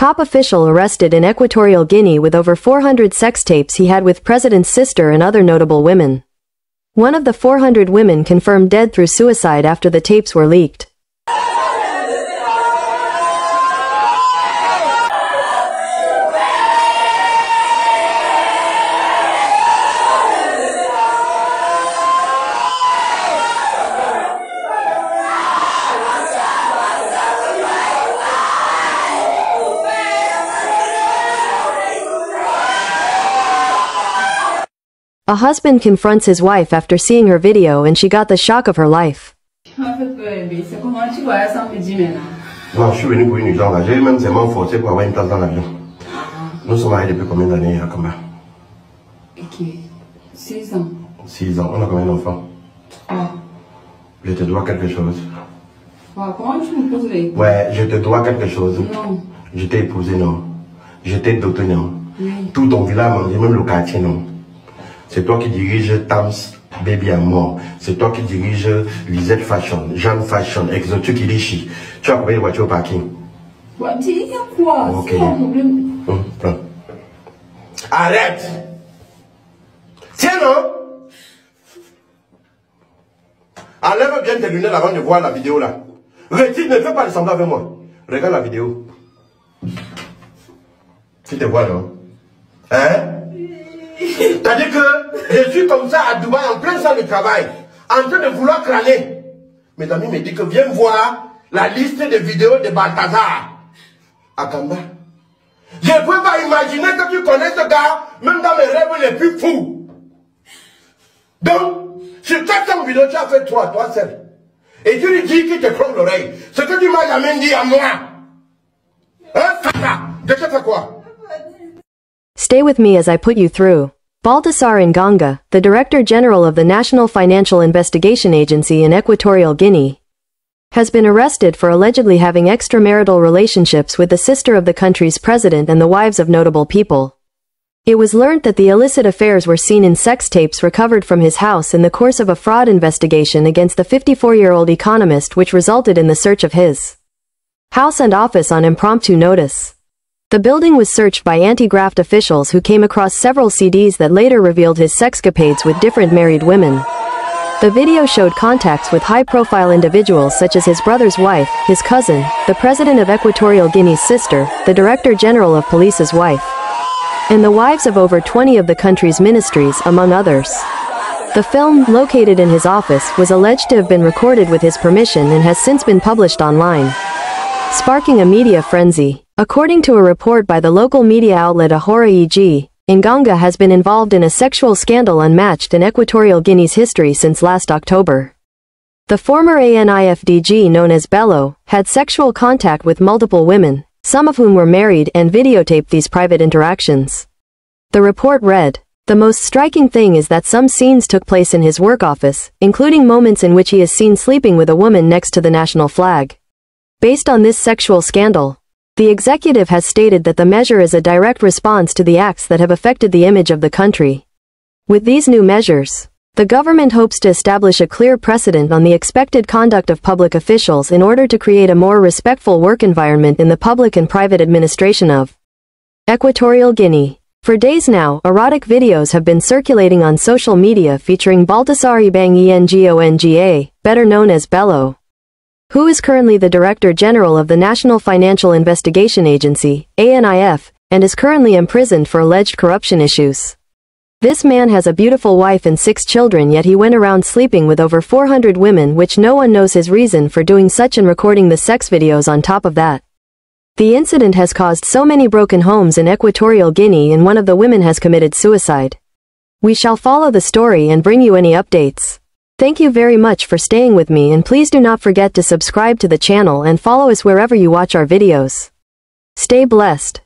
Top official arrested in Equatorial Guinea with over 400 sex tapes he had with president's sister and other notable women. One of the 400 women confirmed dead through suicide after the tapes were leaked. A husband confronts his wife after seeing her video and she got the shock of her life. En fait, bébé, c'est comment tu voyais ça me dit maintenant Non, je suis venu pour une urgence là. J'ai même seulement forcé pour avoir une place dans l'avion. Nous sommes mariés depuis combien d'années à Kamba Ok. 6 ans. 6 ans. On a combien d'enfants Ah. Je te dois quelque chose. Ah, comment tu me poses les... Ouais, je te dois quelque chose. Non. Je t'ai épousé, non. Je t'ai doté, non. Oui. Tout ton village m'a dit, même le quartier, non. C'est toi qui dirige Tams Baby à mort. C'est toi qui dirige Lisette Fashion, Jeanne Fashion, Exotic Irishi. Tu as combien de voitures au parking? Ouais, dis, il y a quoi? Ok. C'est un problème. Hum, prends. Arrête Tiens, non? Enlève bien tes lunettes avant de voir la vidéo là. Retire, ne fais pas le semblant avec moi. Regarde la vidéo. Tu te vois, non? Hein? Dit que je suis comme ça à Dubaï en plein centre de travail, en train de vouloir crâner. Mes amis me disent que viens voir la liste des vidéos de Balthazar à. Je ne peux pas imaginer que tu connais ce gars, même dans mes rêves les plus fous. Donc, sur 400 vidéos, tu as fait toi, toi seul. Et tu lui dis qu'il te croque l'oreille. Ce que tu m'as jamais dit à moi. Hein, ça, ça. De ce fait quoi? Stay with me as I put you through. Baltasar Engonga, the Director General of the National Financial Investigation Agency in Equatorial Guinea, has been arrested for allegedly having extramarital relationships with the sister of the country's president and the wives of notable people. It was learnt that the illicit affairs were seen in sex tapes recovered from his house in the course of a fraud investigation against the 54-year-old economist which resulted in the search of his house and office on impromptu notice. The building was searched by anti-graft officials who came across several CDs that later revealed his sexcapades with different married women. The video showed contacts with high-profile individuals such as his brother's wife, his cousin, the president of Equatorial Guinea's sister, the director general of police's wife, and the wives of over 20 of the country's ministries, among others. The film, located in his office, was alleged to have been recorded with his permission and has since been published online, sparking a media frenzy. According to a report by the local media outlet Ahora EG, Engonga has been involved in a sexual scandal unmatched in Equatorial Guinea's history since last October. The former ANIFDG known as Bello had sexual contact with multiple women, some of whom were married and videotaped these private interactions. The report read, The most striking thing is that some scenes took place in his work office, including moments in which he is seen sleeping with a woman next to the national flag. Based on this sexual scandal, the executive has stated that the measure is a direct response to the acts that have affected the image of the country. With these new measures, the government hopes to establish a clear precedent on the expected conduct of public officials in order to create a more respectful work environment in the public and private administration of Equatorial Guinea. For days now, erotic videos have been circulating on social media featuring Baltasar Ibang Engonga, better known as Bello who is currently the Director General of the National Financial Investigation Agency, ANIF, and is currently imprisoned for alleged corruption issues. This man has a beautiful wife and six children yet he went around sleeping with over 400 women which no one knows his reason for doing such and recording the sex videos on top of that. The incident has caused so many broken homes in Equatorial Guinea and one of the women has committed suicide. We shall follow the story and bring you any updates. Thank you very much for staying with me and please do not forget to subscribe to the channel and follow us wherever you watch our videos. Stay blessed.